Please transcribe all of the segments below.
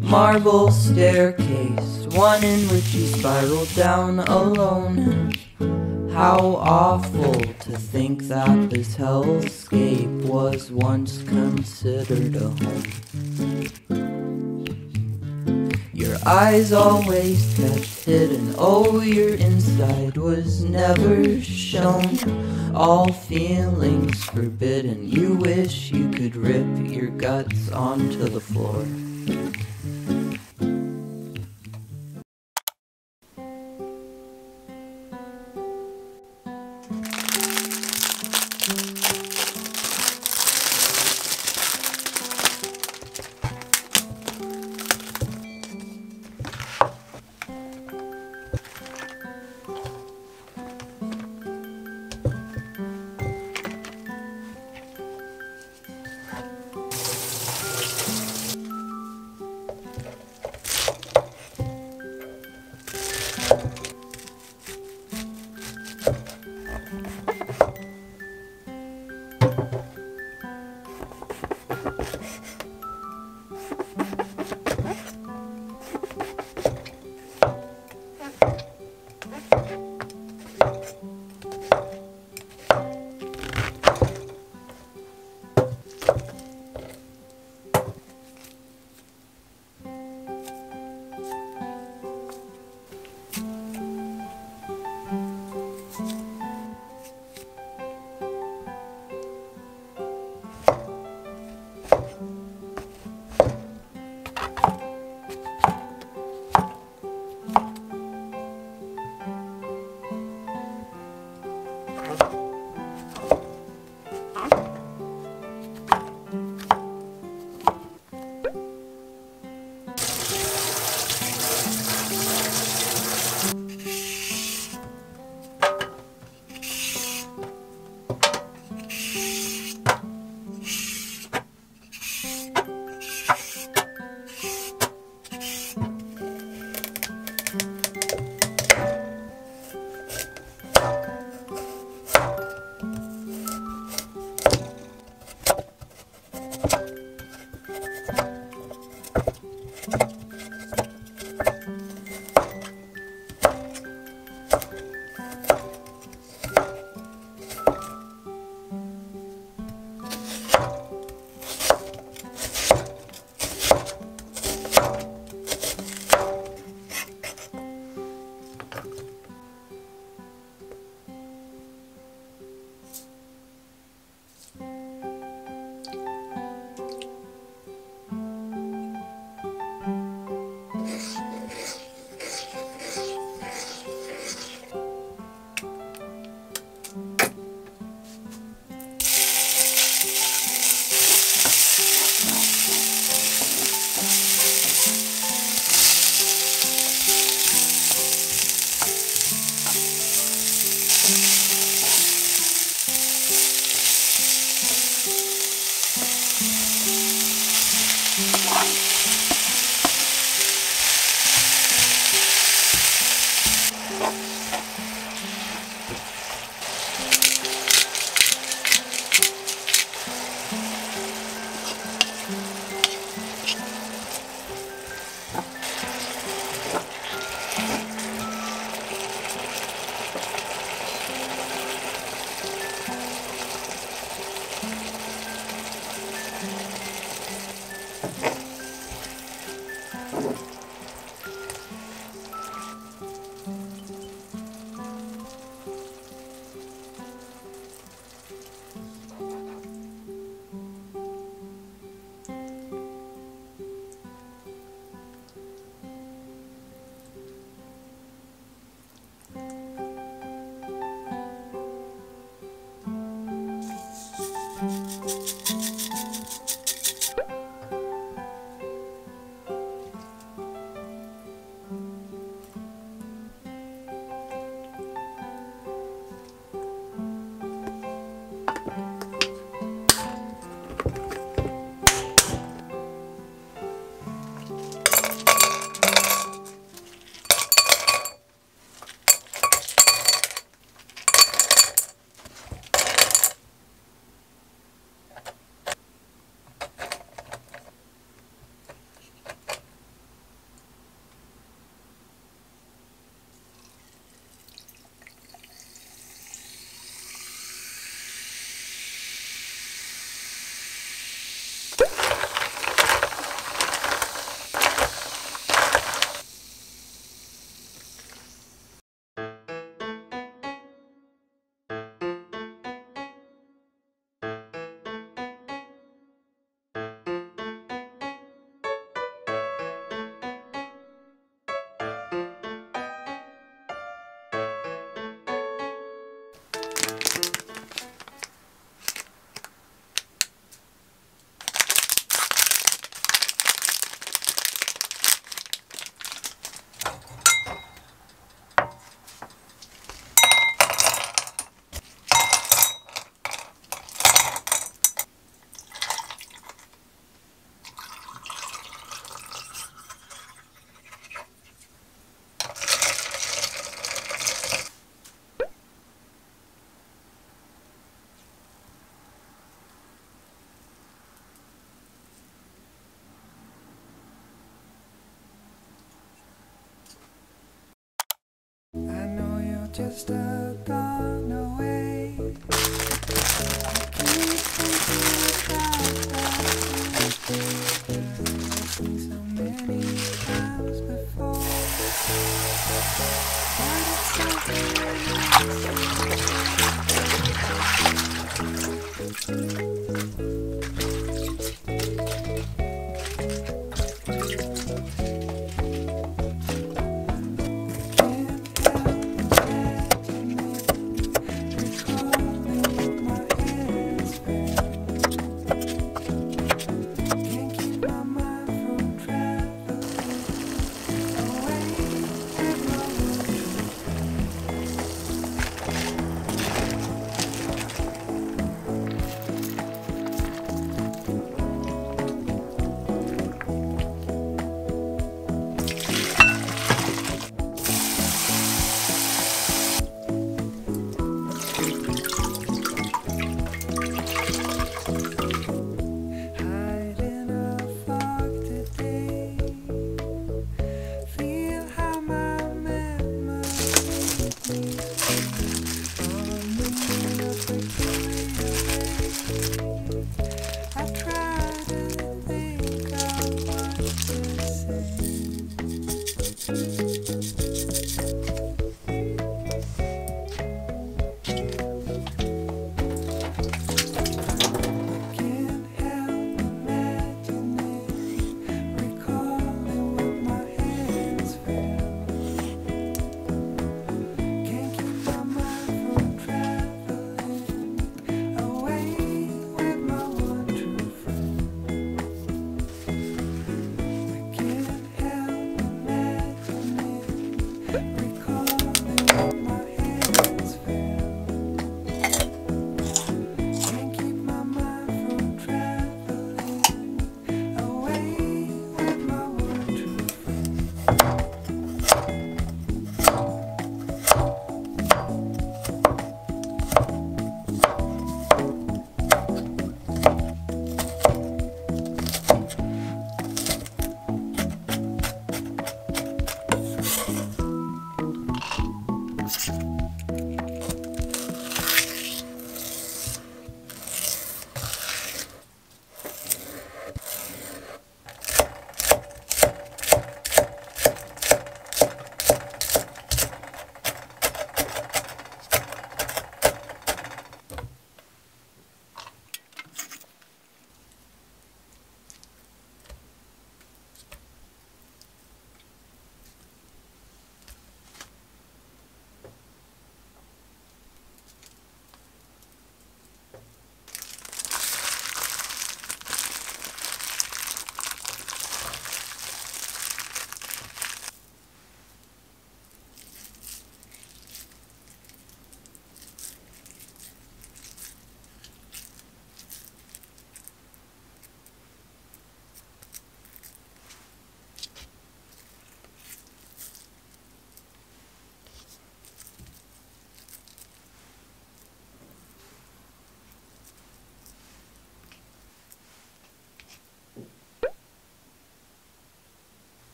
Marble staircase, one in which you spiraled down alone. How awful to think that this hellscape was once considered a home. Eyes always kept hidden, oh, your inside was never shown. All feelings forbidden, you wish you could rip your guts onto the floor. just a gone away. I keep thinking about that.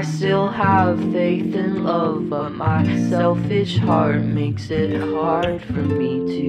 I still have faith in love, but my selfish heart makes it hard for me to